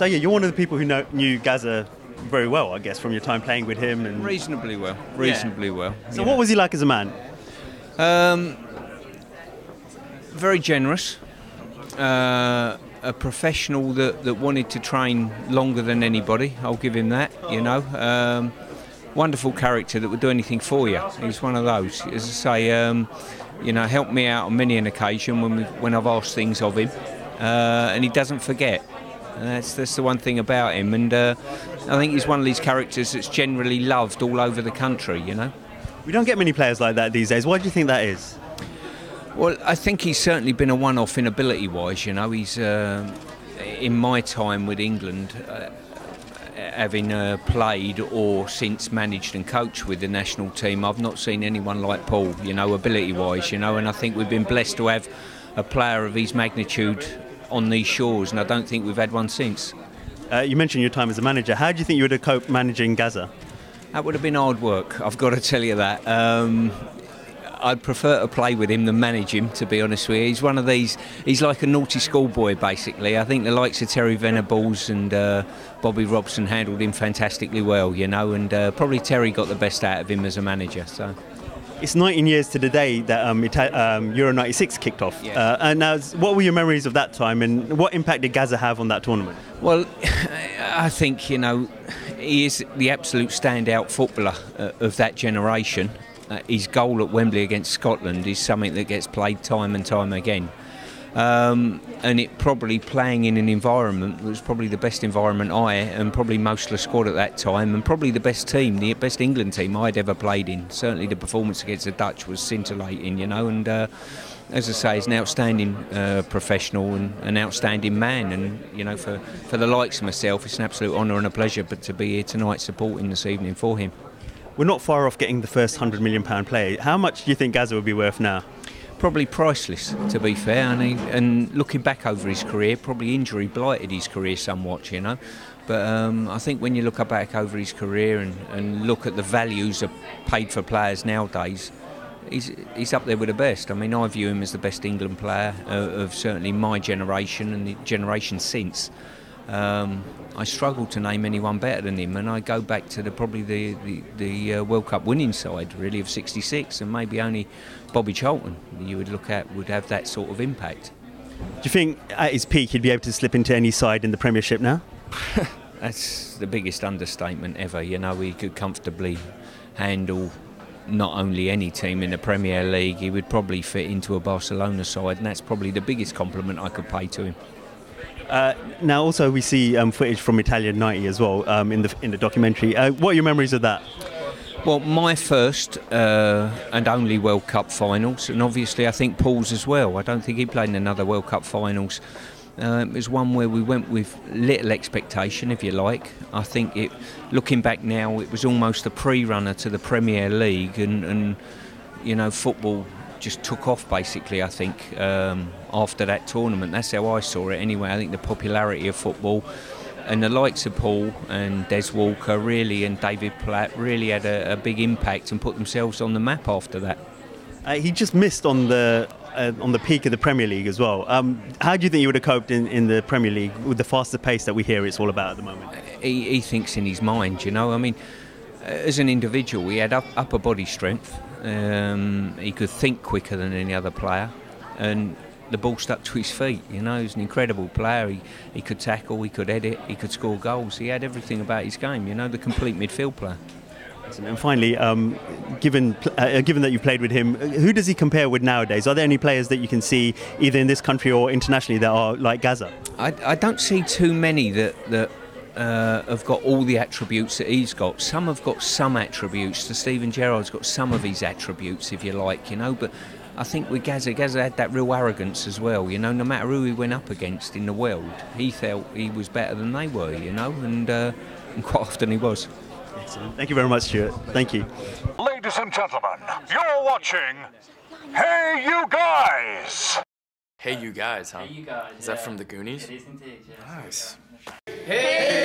So yeah, you're one of the people who know, knew Gazza very well, I guess, from your time playing with him. And Reasonably well. Reasonably well. so, yeah. what was he like as a man? Um, very generous. Uh, a professional that, that wanted to train longer than anybody. I'll give him that. You know, um, wonderful character that would do anything for you. He's one of those. As I say, um, you know, helped me out on many an occasion when we, when I've asked things of him, uh, and he doesn't forget. And that's that's the one thing about him. And uh, I think he's one of these characters that's generally loved all over the country. You know. We don't get many players like that these days. Why do you think that is? Well, I think he's certainly been a one-off in ability-wise. You know, he's uh, in my time with England, uh, having uh, played or since managed and coached with the national team, I've not seen anyone like Paul. You know, ability-wise. You know, and I think we've been blessed to have a player of his magnitude on these shores, and I don't think we've had one since. Uh, you mentioned your time as a manager. How do you think you would have coped managing Gazza? That would have been hard work. I've got to tell you that. Um, I'd prefer to play with him than manage him, to be honest with you. He's one of these. He's like a naughty schoolboy, basically. I think the likes of Terry Venables and uh, Bobby Robson handled him fantastically well, you know, and uh, probably Terry got the best out of him as a manager. So. It's 19 years to the day that um, Ita- um, Euro 96 kicked off. Yeah. Uh, and now, what were your memories of that time and what impact did Gazza have on that tournament? Well, I think you know he is the absolute standout footballer uh, of that generation. Uh, his goal at Wembley against Scotland is something that gets played time and time again. Um, and it probably playing in an environment that was probably the best environment I and probably most of the squad at that time, and probably the best team, the best England team I'd ever played in. Certainly, the performance against the Dutch was scintillating, you know. And uh, as I say, he's an outstanding uh, professional and an outstanding man. And you know, for for the likes of myself, it's an absolute honour and a pleasure, but to be here tonight supporting this evening for him. We're not far off getting the first £100 million player. How much do you think Gazza would be worth now? Probably priceless, to be fair. And, he, and looking back over his career, probably injury blighted his career somewhat, you know. But um, I think when you look back over his career and, and look at the values of paid for players nowadays, he's, he's up there with the best. I mean, I view him as the best England player uh, of certainly my generation and the generation since. Um, I struggle to name anyone better than him, and I go back to the probably the the, the uh, World Cup winning side really of '66, and maybe only Bobby Charlton you would look at would have that sort of impact. Do you think at his peak he'd be able to slip into any side in the Premiership now? That's the biggest understatement ever. You know, he could comfortably handle not only any team in the Premier League, he would probably fit into a Barcelona side, and that's probably the biggest compliment I could pay to him. Uh, now, also we see um, footage from Italia '90 as well um, in the in the documentary. Uh, what are your memories of that? Well, my first uh, and only World Cup finals, and obviously I think Paul's as well. I don't think he played in another World Cup finals. Uh, it was one where we went with little expectation, if you like. I think it, looking back now, it was almost a pre-runner to the Premier League, and, and you know, football just took off basically. I think um, after that tournament, that's how I saw it. Anyway, I think the popularity of football and the likes of Paul and Des Walker really and David Platt really had a, a big impact and put themselves on the map after that. Uh, he just missed on the uh, on the peak of the Premier League as well. Um, how do you think you would have coped in, in the Premier League with the faster pace that we hear it's all about at the moment? He, he thinks in his mind, you know. I mean, as an individual, he had up, upper body strength. Um, he could think quicker than any other player, and the ball stuck to his feet. You know, he's an incredible player. He, he could tackle, he could edit, he could score goals. He had everything about his game. You know, the complete midfield player. And finally, um, given uh, given that you played with him, who does he compare with nowadays? Are there any players that you can see either in this country or internationally that are like Gazza? I, I don't see too many that that uh, have got all the attributes that he's got. Some have got some attributes. The Steven Gerrard's got some of his attributes, if you like, you know. But I think with Gazza, Gazza had that real arrogance as well. You know, no matter who he went up against in the world, he felt he was better than they were. You know, and, uh, and quite often he was. Excellent. Thank you very much, Stuart. Thank you. Ladies and gentlemen, you're watching Hey You Guys! Hey, you guys, huh? Hey, you guys. Is that from the Goonies? It is indeed, yeah. Nice. Hey,